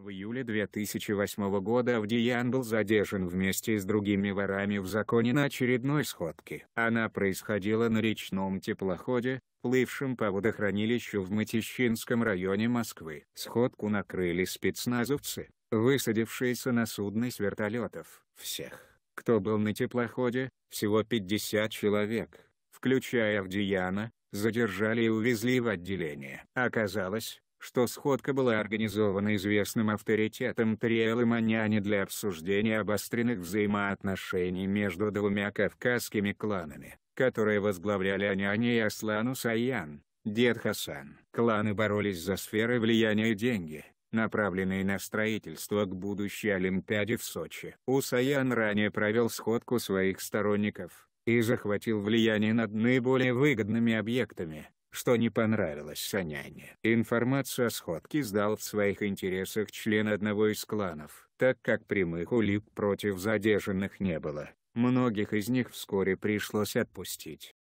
В июле 2008 года Авдиян был задержан вместе с другими ворами в законе на очередной сходке. Она происходила на речном теплоходе, плывшем по водохранилищу в Матищинском районе Москвы. Сходку накрыли спецназовцы, высадившиеся на судно с вертолетов. Всех, кто был на теплоходе, всего 50 человек, включая Авдияна, задержали и увезли в отделение. Оказалось, что сходка была организована известным авторитетом Триэлом Аняне для обсуждения обостренных взаимоотношений между двумя кавказскими кланами, которые возглавляли Аняне и Аслану Саян, дед Хасан. Кланы боролись за сферы влияния и деньги, направленные на строительство к будущей Олимпиаде в Сочи. Усаян ранее провел сходку своих сторонников, и захватил влияние над наиболее выгодными объектами, что не понравилось Саняне. Информацию о сходке сдал в своих интересах член одного из кланов. Так как прямых улик против задержанных не было, многих из них вскоре пришлось отпустить.